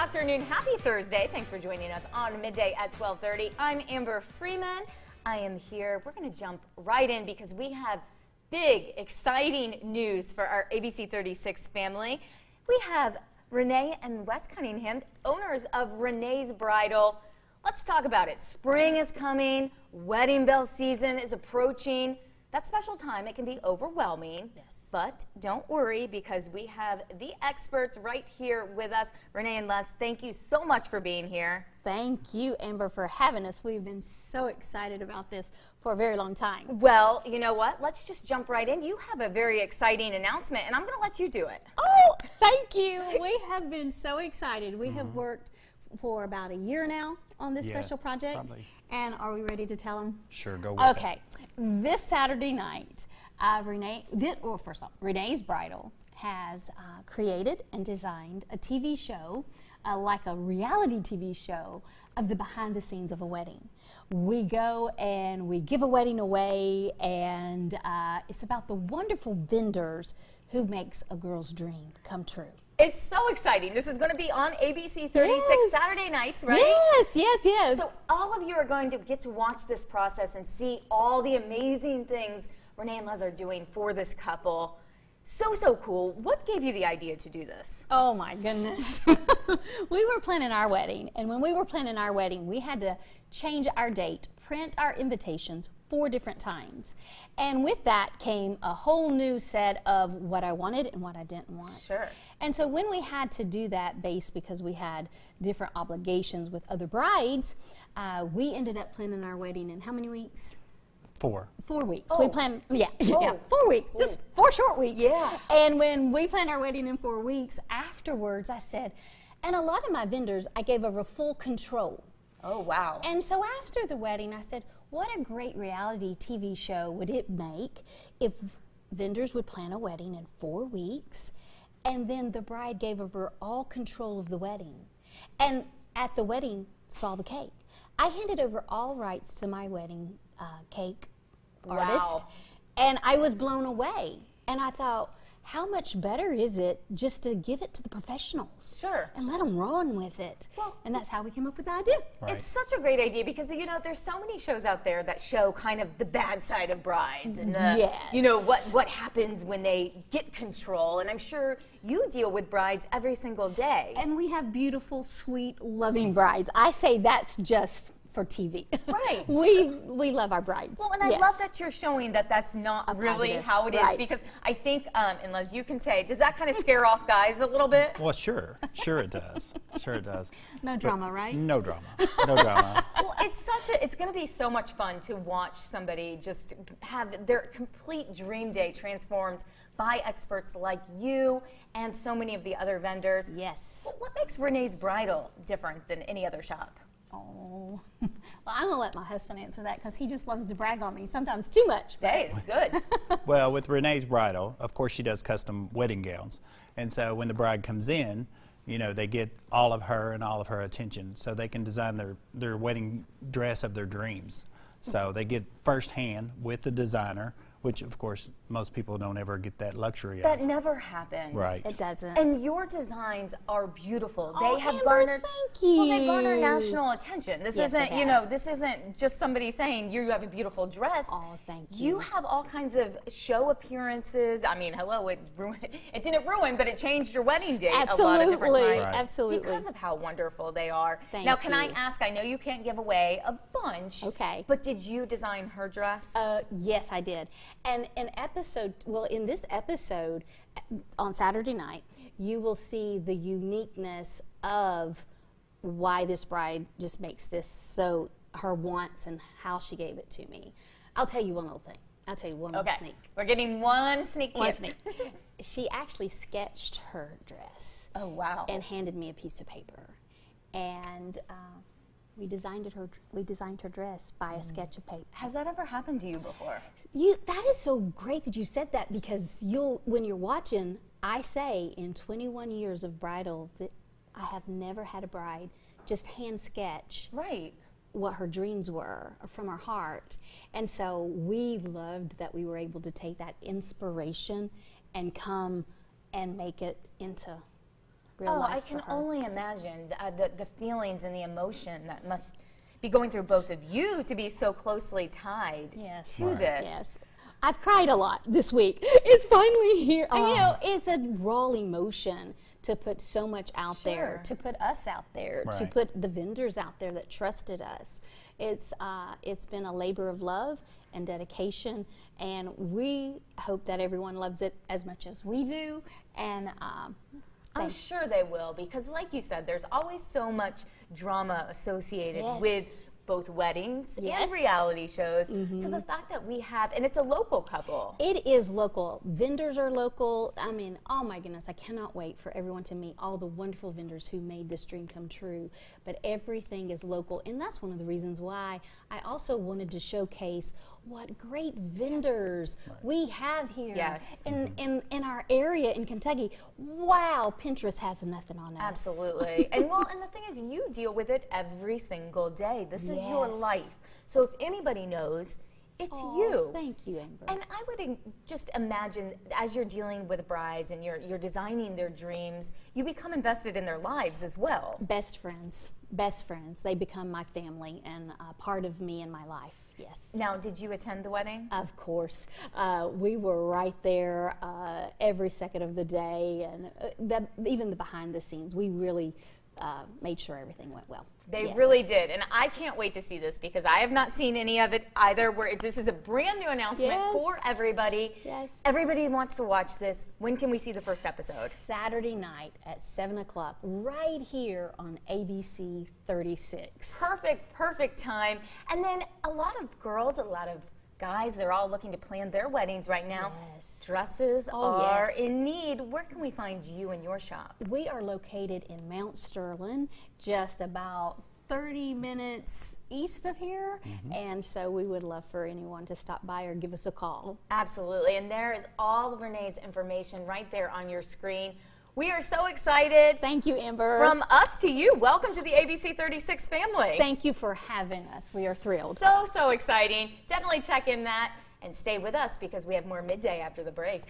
afternoon. Happy Thursday. Thanks for joining us on midday at 12:30. I'm Amber Freeman. I am here. We're going to jump right in because we have big, exciting news for our ABC 36 family. We have Renee and Wes Cunningham, owners of Renee's Bridal. Let's talk about it. Spring is coming, wedding bell season is approaching. That special time, it can be overwhelming. Yes. But don't worry because we have the experts right here with us. Renee and Les, thank you so much for being here. Thank you, Amber, for having us. We've been so excited about this for a very long time. Well, you know what? Let's just jump right in. You have a very exciting announcement, and I'm going to let you do it. Oh, thank you. We have been so excited. We have mm-hmm. worked for about a year now on this Yeah, special project. probably. And are we ready to tell them? Sure, go with it. Okay, this Saturday night, uh, Renee, thi- well, first of all, Renee's Bridal has uh, created and designed a TV show, uh, like a reality TV show, of the behind the scenes of a wedding. We go and we give a wedding away, and uh, it's about the wonderful vendors who makes a girl's dream come true. It's so exciting. This is going to be on ABC 36 Yes. Saturday nights, right? Yes, yes, yes. So all of you are going to get to watch this process and see all the amazing things Renee and Les are doing for this couple. So, so cool. What gave you the idea to do this? Oh my goodness. we were planning our wedding, and when we were planning our wedding, we had to change our date, print our invitations four different times. And with that came a whole new set of what I wanted and what I didn't want. Sure. And so when we had to do that based because we had different obligations with other brides, uh, we ended up planning our wedding in how many weeks? Four. Four weeks. Oh. We planned, yeah, yeah, Oh. four weeks, just four short weeks. Yeah. And when we planned our wedding in four weeks, afterwards I said, and a lot of my vendors, I gave over full control. Oh, wow. And so after the wedding, I said, what a great reality TV show would it make if vendors would plan a wedding in four weeks and then the bride gave over all control of the wedding? And at the wedding, saw the cake. I handed over all rights to my wedding uh, cake artist, Wow. and I was blown away. And I thought, how much better is it just to give it to the professionals? Sure. And let them run with it. Well- and that's how we came up with the idea. Right. It's such a great idea because you know there's so many shows out there that show kind of the bad side of brides and the you know what what happens when they get control and I'm sure you deal with brides every single day. And we have beautiful, sweet, loving brides. I say that's just for TV. Right. we we love our brides. Well, and I Yes. love that you're showing that that's not A really positive, how it is right. because I think, um, unless you can say, does that kind of scare off guys a little bit? Well, sure. Sure it does. Sure it does. No drama, right? No drama. No drama. well, it's such a, it's going to be so much fun to watch somebody just have their complete dream day transformed by experts like you and so many of the other vendors. Yes. Well, What makes Renee's Bridal different than any other shop? Oh. Well, I'm gonna let my husband answer that because he just loves to brag on me, sometimes too much. but- Hey, it's good. well, with Renee's Bridal, of course, she does custom wedding gowns. And so when the bride comes in, you know, they get all of her and all of her attention so they can design their, their wedding dress of their dreams. So they get firsthand with the designer, which, of course, most people don't ever get that luxury that of. never happens. Right. It doesn't. And your designs are beautiful. Oh, they have Amber, garnered thank you Well, they garner you. national attention. This Yes, isn't, you know, this isn't just somebody saying you have a beautiful dress. Oh, thank You you. have all kinds of show appearances. I mean, hello, it ruined, it didn't ruin, but it changed your wedding date a lot of different times. Right. absolutely. Because of how wonderful they are. Thank now, can I ask? I know you can't give away a bunch. Okay. But did you design her dress? Uh, yes, I did. And an episode, well, in this episode on Saturday night, you will see the uniqueness of why this bride just makes this so her wants and how she gave it to me. I'll tell you one little thing. I'll tell you one okay. little sneak. We're getting one sneak One tip. sneak. she actually sketched her dress Oh wow. and handed me a piece of paper, and uh, we designed it her. We designed her dress by a mm. sketch of paper. Has that ever happened to you before? You that is so great that you said that because you'll when you're watching, I say in 21 years of bridal, I have never had a bride just hand sketch Right. what her dreams were from her heart. And so we loved that we were able to take that inspiration and come and make it into real oh, life I for can her. only imagine uh, the, the feelings and the emotion that must be going through both of you to be so closely tied Yes. to Right. this. Yes. I've cried a lot this week. It's finally here. And, you Oh. know, it's a raw emotion to put so much out there, Sure. to put us out there, right. to put the vendors out there that trusted us. It's uh, it's been a labor of love and dedication, and we hope that everyone loves it as much as we do. And um, I'm sure they will because, like you said, there's always so much drama associated Yes. with both weddings Yes. and reality shows. So mm-hmm. the fact that we have, and it's a local couple. It is local. Vendors are local. I mean, oh my goodness, I cannot wait for everyone to meet all the wonderful vendors who made this dream come true. But everything is local, and that's one of the reasons why I also wanted to showcase what great vendors we have here Yes. in, mm-hmm. in, in our area in Kentucky. Wow, Pinterest has nothing on us. Absolutely. and well, and the thing is, you deal with it every single day. This is your life. So if anybody knows, it's Oh, you. Thank you, Amber. And I would just imagine as you're dealing with brides and you're you're designing their dreams, you become invested in their lives as well. best friends, best friends. They become my family and uh, part of me in my life. Yes. Now, did you attend the wedding? Of course. Uh, we were right there uh, every second of the day, and uh, the, even the behind the scenes. We really uh, made sure everything went well. They Yes. really did, and I can't wait to see this because I have not seen any of it either. Where this is a brand new announcement Yes. for everybody. Yes. Everybody wants to watch this. When can we see the first episode? Saturday night at 7 o'clock, right here on ABC 36. Perfect, perfect time. And then a lot of girls, a lot of guys, they're all looking to plan their weddings right now. Yes. Dresses Oh, are yes. in need. Where can we find you and your shop? We are located in Mount Sterling, just about 30 minutes east of here, mm-hmm. and so we would love for anyone to stop by or give us a call. Absolutely. And there is all of Renee's information right there on your screen. We are so excited. Thank you, Amber. From us to you, welcome to the ABC 36 family. Thank you for having us. We are thrilled. So, so exciting. Definitely check in that and stay with us because we have more midday after the break.